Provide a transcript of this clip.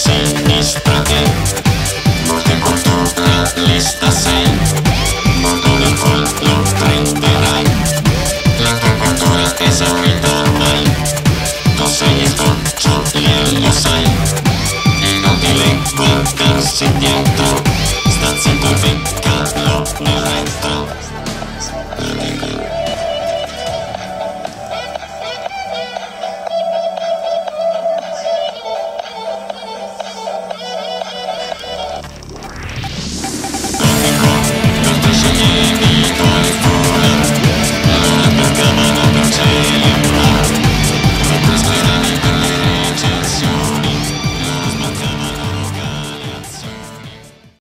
Shake this booty.